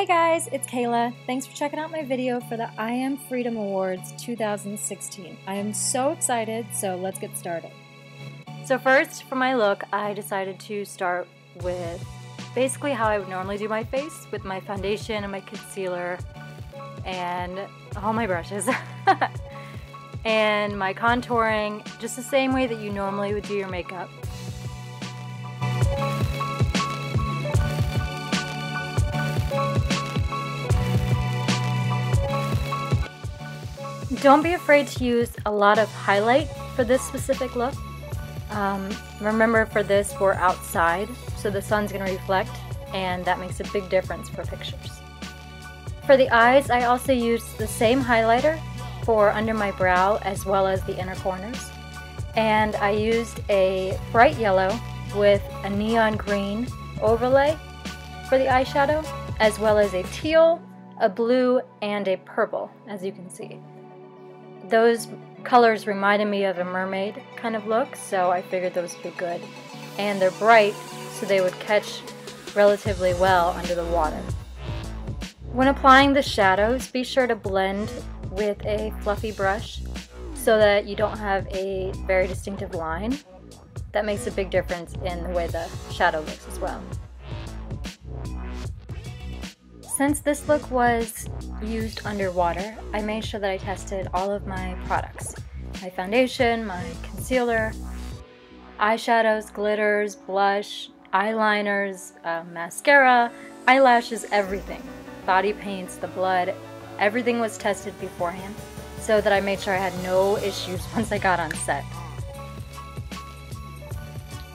Hey guys, it's Kalah. Thanks for checking out my video for the I Am Freedom Awards 2016. I am so excited, so let's get started. So first, for my look, I decided to start with basically how I would normally do my face with my foundation and my concealer and all my brushes. and my contouring, just the same way that you normally would do your makeup. Don't be afraid to use a lot of highlight for this specific look. Um, remember for this we're outside, so the sun's going to reflect and that makes a big difference for pictures. For the eyes, I also used the same highlighter for under my brow as well as the inner corners. And I used a bright yellow with a neon green overlay for the eyeshadow, as well as a teal, a blue, and a purple, as you can see those colors reminded me of a mermaid kind of look, so I figured those would be good. And they're bright, so they would catch relatively well under the water. When applying the shadows, be sure to blend with a fluffy brush so that you don't have a very distinctive line. That makes a big difference in the way the shadow looks as well. Since this look was used underwater, I made sure that I tested all of my products. My foundation, my concealer, eyeshadows, glitters, blush, eyeliners, uh, mascara, eyelashes, everything. Body paints, the blood, everything was tested beforehand so that I made sure I had no issues once I got on set.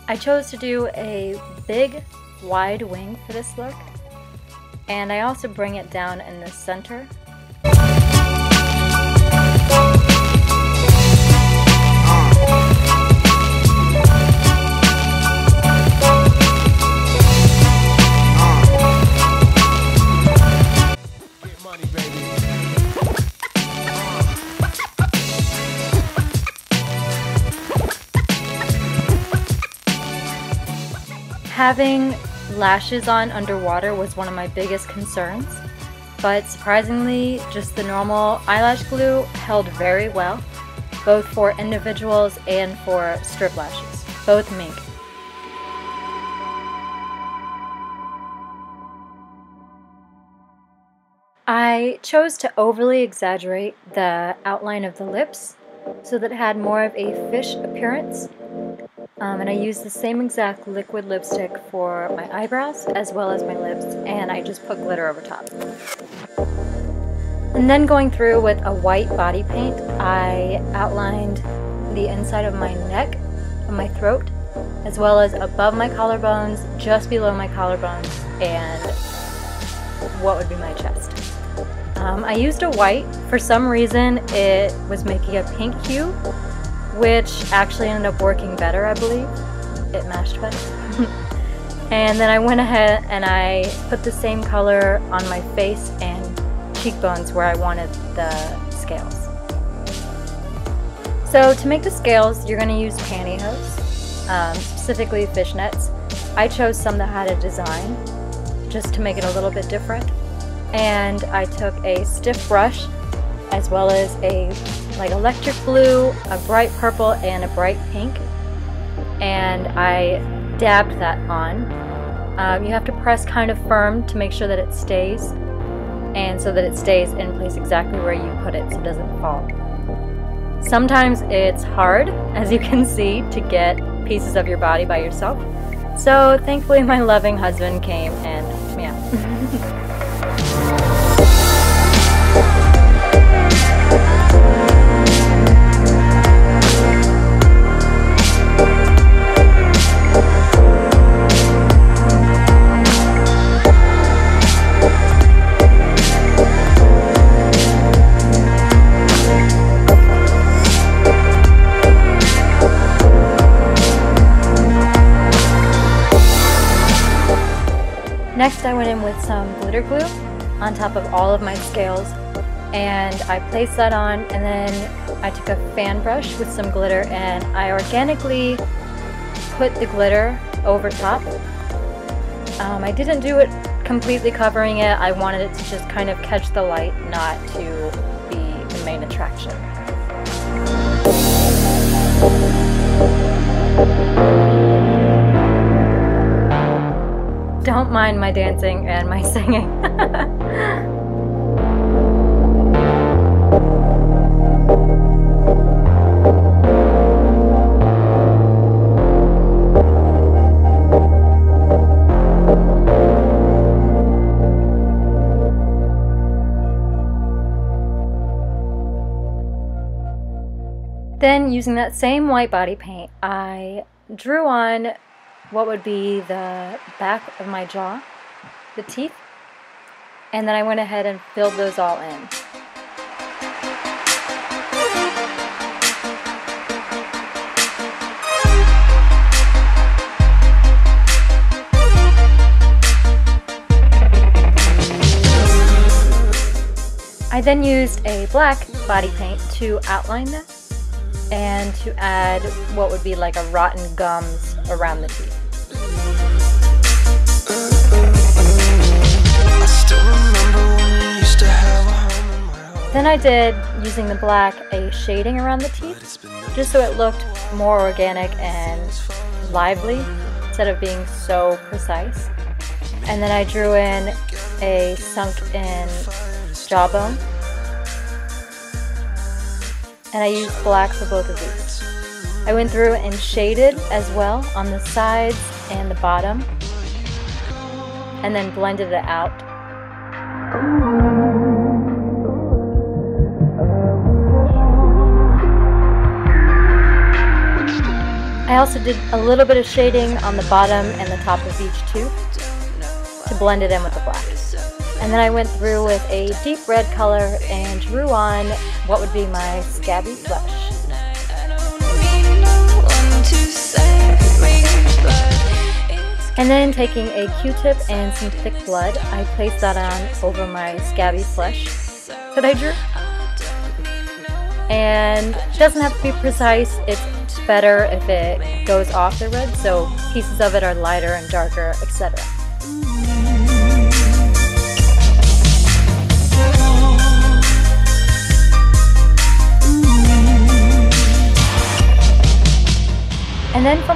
I chose to do a big, wide wing for this look and I also bring it down in the center. Having lashes on underwater was one of my biggest concerns, but surprisingly, just the normal eyelash glue held very well, both for individuals and for strip lashes, both mink. I chose to overly exaggerate the outline of the lips so that it had more of a fish appearance um, and I use the same exact liquid lipstick for my eyebrows as well as my lips, and I just put glitter over top. And then going through with a white body paint, I outlined the inside of my neck and my throat, as well as above my collarbones, just below my collarbones, and what would be my chest. Um, I used a white. For some reason, it was making a pink hue, which actually ended up working better, I believe. It matched better. and then I went ahead and I put the same color on my face and cheekbones where I wanted the scales. So to make the scales, you're going to use pantyhose, um, specifically fishnets. I chose some that had a design, just to make it a little bit different. And I took a stiff brush as well as a like electric blue, a bright purple, and a bright pink. And I dabbed that on. Um, you have to press kind of firm to make sure that it stays and so that it stays in place exactly where you put it so it doesn't fall. Sometimes it's hard, as you can see, to get pieces of your body by yourself. So thankfully my loving husband came and yeah. Next I went in with some glitter glue on top of all of my scales and I placed that on and then I took a fan brush with some glitter and I organically put the glitter over top. Um, I didn't do it completely covering it. I wanted it to just kind of catch the light, not to be the main attraction. Don't mind my dancing and my singing. Then using that same white body paint, I drew on what would be the back of my jaw, the teeth, and then I went ahead and filled those all in. I then used a black body paint to outline this and to add what would be like a rotten gums around the teeth. Then I did, using the black, a shading around the teeth, just so it looked more organic and lively, instead of being so precise. And then I drew in a sunk in jawbone and I used black for both of these. I went through and shaded as well on the sides and the bottom and then blended it out. I also did a little bit of shading on the bottom and the top of each tooth to blend it in with the black. And then I went through with a deep red color and drew on what would be my scabby flesh. And then taking a Q-tip and some thick blood, I place that on over my scabby flesh that I drew. And it doesn't have to be precise, it's better if it goes off the red, so pieces of it are lighter and darker, etc.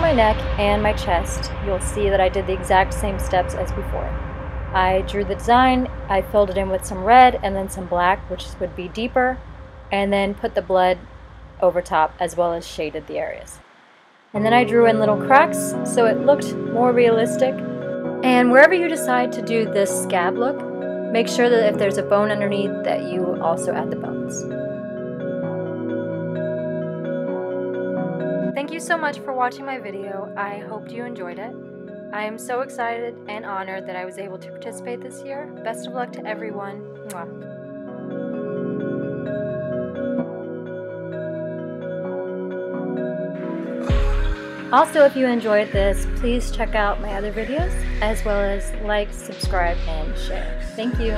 my neck and my chest, you'll see that I did the exact same steps as before. I drew the design, I filled it in with some red and then some black, which would be deeper, and then put the blood over top as well as shaded the areas. And then I drew in little cracks so it looked more realistic. And wherever you decide to do this scab look, make sure that if there's a bone underneath that you also add the so much for watching my video. I hope you enjoyed it. I am so excited and honored that I was able to participate this year. Best of luck to everyone. Mwah. Also, if you enjoyed this, please check out my other videos, as well as like, subscribe, and share. Thank you.